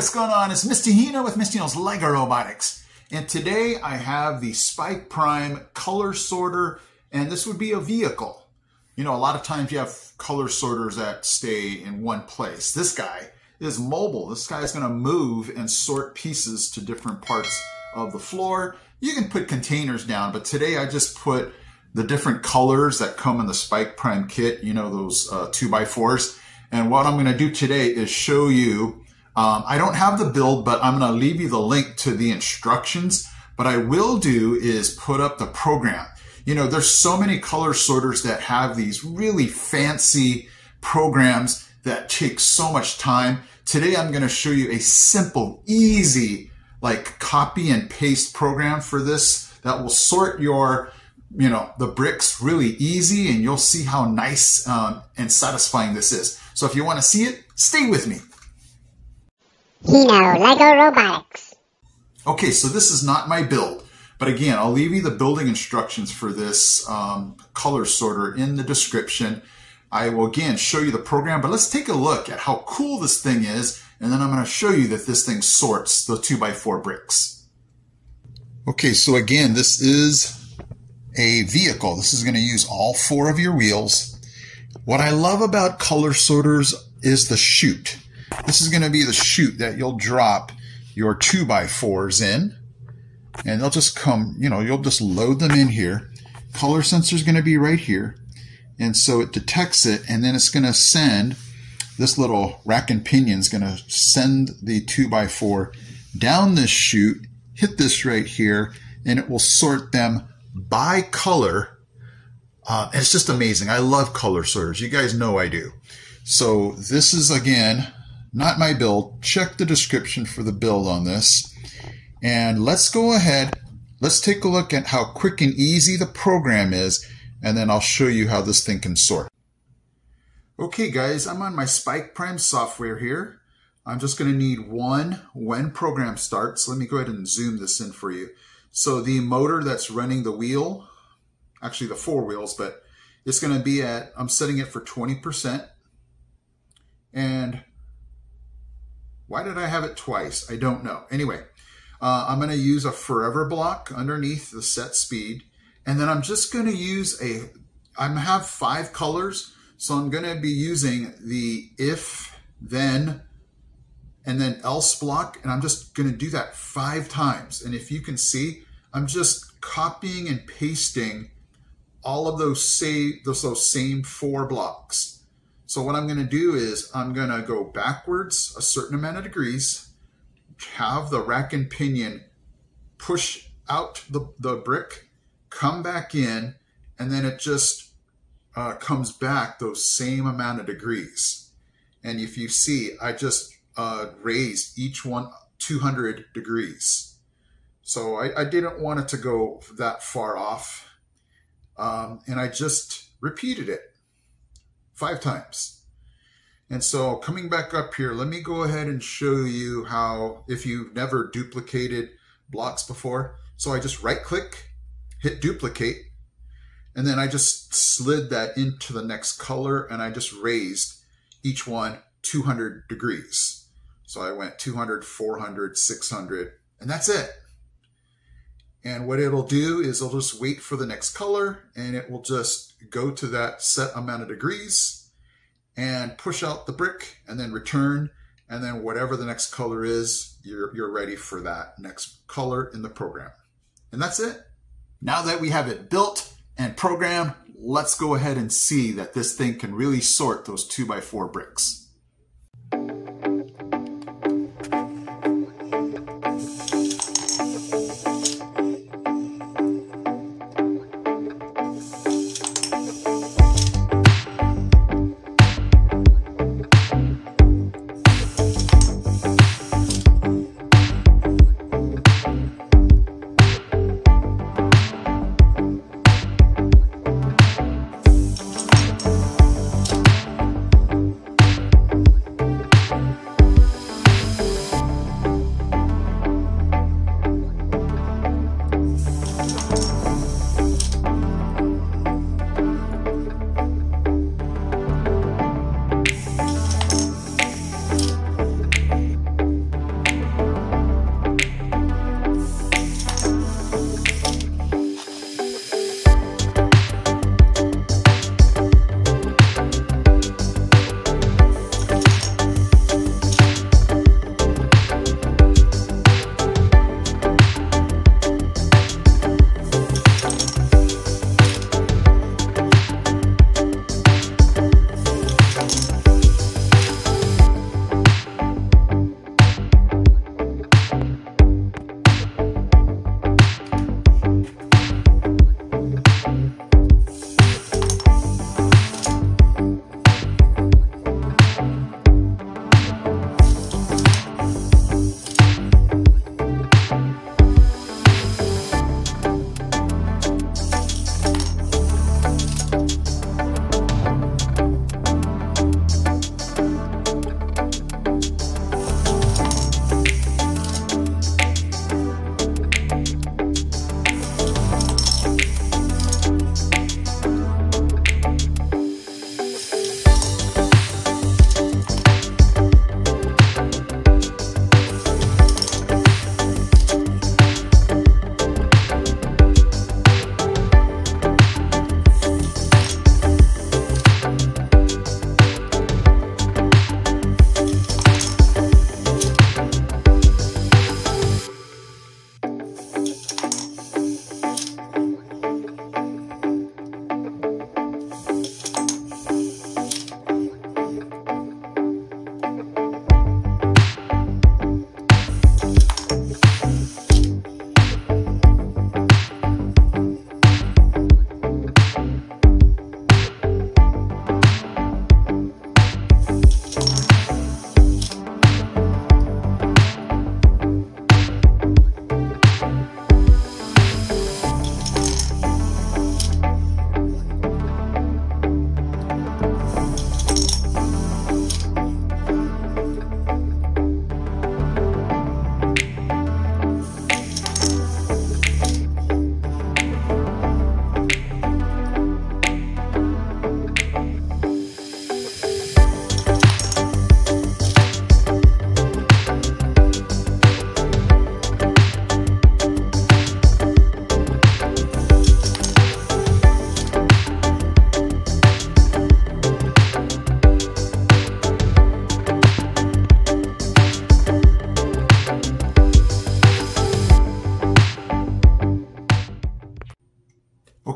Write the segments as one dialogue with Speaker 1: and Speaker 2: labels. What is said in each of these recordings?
Speaker 1: What's going on? It's Mr. Hino with Mr. Hino's Lego Robotics. And today I have the Spike Prime color sorter, and this would be a vehicle. You know, a lot of times you have color sorters that stay in one place. This guy is mobile. This guy is gonna move and sort pieces to different parts of the floor. You can put containers down, but today I just put the different colors that come in the Spike Prime kit, you know, those uh, two by fours. And what I'm gonna do today is show you um, I don't have the build, but I'm going to leave you the link to the instructions. What I will do is put up the program. You know, there's so many color sorters that have these really fancy programs that take so much time. Today, I'm going to show you a simple, easy, like copy and paste program for this that will sort your, you know, the bricks really easy and you'll see how nice um, and satisfying this is. So if you want to see it, stay with me.
Speaker 2: Hino Lego Robotics.
Speaker 1: Okay, so this is not my build, but again, I'll leave you the building instructions for this um, color sorter in the description. I will again show you the program, but let's take a look at how cool this thing is, and then I'm going to show you that this thing sorts the 2x4 bricks. Okay, so again, this is a vehicle. This is going to use all four of your wheels. What I love about color sorters is the chute. This is going to be the chute that you'll drop your 2 by 4s in. And they'll just come, you know, you'll just load them in here. Color sensor is going to be right here. And so it detects it, and then it's going to send this little rack and pinion is going to send the 2 by 4 down this chute, hit this right here, and it will sort them by color. Uh, it's just amazing. I love color sorters. You guys know I do. So this is again not my build. Check the description for the build on this. And let's go ahead. Let's take a look at how quick and easy the program is, and then I'll show you how this thing can sort. Okay guys, I'm on my Spike Prime software here. I'm just going to need one when program starts. Let me go ahead and zoom this in for you. So the motor that's running the wheel, actually the four wheels, but it's going to be at, I'm setting it for 20%. And why did I have it twice? I don't know. Anyway, uh, I'm going to use a forever block underneath the set speed. And then I'm just going to use a, I have five colors. So I'm going to be using the if, then, and then else block. And I'm just going to do that five times. And if you can see, I'm just copying and pasting all of those, say, those, those same four blocks. So what I'm going to do is I'm going to go backwards a certain amount of degrees, have the rack and pinion push out the, the brick, come back in, and then it just uh, comes back those same amount of degrees. And if you see, I just uh, raised each one 200 degrees. So I, I, didn't want it to go that far off. Um, and I just repeated it five times. And so coming back up here, let me go ahead and show you how, if you've never duplicated blocks before. So I just right click, hit duplicate, and then I just slid that into the next color and I just raised each one 200 degrees. So I went 200, 400, 600, and that's it. And what it'll do is it'll just wait for the next color and it will just go to that set amount of degrees and push out the brick and then return. And then whatever the next color is, you're, you're ready for that next color in the program. And that's it. Now that we have it built and programmed, let's go ahead and see that this thing can really sort those two by four bricks.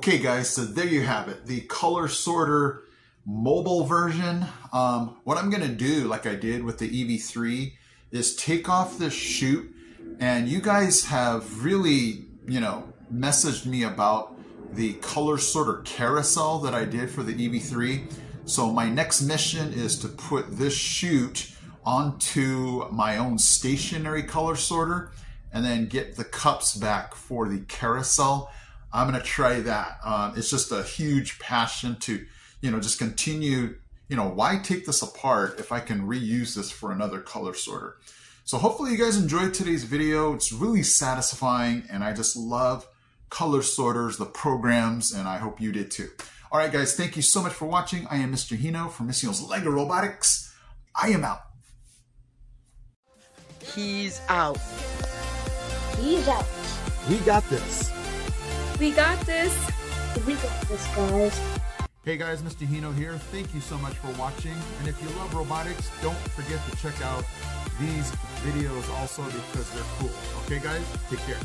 Speaker 1: Okay guys, so there you have it. The color sorter mobile version. Um, what I'm gonna do, like I did with the EV3, is take off this chute and you guys have really, you know, messaged me about the color sorter carousel that I did for the EV3. So my next mission is to put this chute onto my own stationary color sorter and then get the cups back for the carousel. I'm gonna try that. Um, it's just a huge passion to, you know, just continue, you know, why take this apart if I can reuse this for another color sorter? So hopefully you guys enjoyed today's video. It's really satisfying and I just love color sorters, the programs, and I hope you did too. All right, guys, thank you so much for watching. I am Mr. Hino from Mr. Hino's LEGO Robotics. I am out.
Speaker 2: He's out.
Speaker 3: He's out.
Speaker 4: We got this.
Speaker 5: We got this.
Speaker 3: We got this, guys.
Speaker 1: Hey guys, Mr. Hino here. Thank you so much for watching. And if you love robotics, don't forget to check out these videos also because they're cool. Okay guys, take care.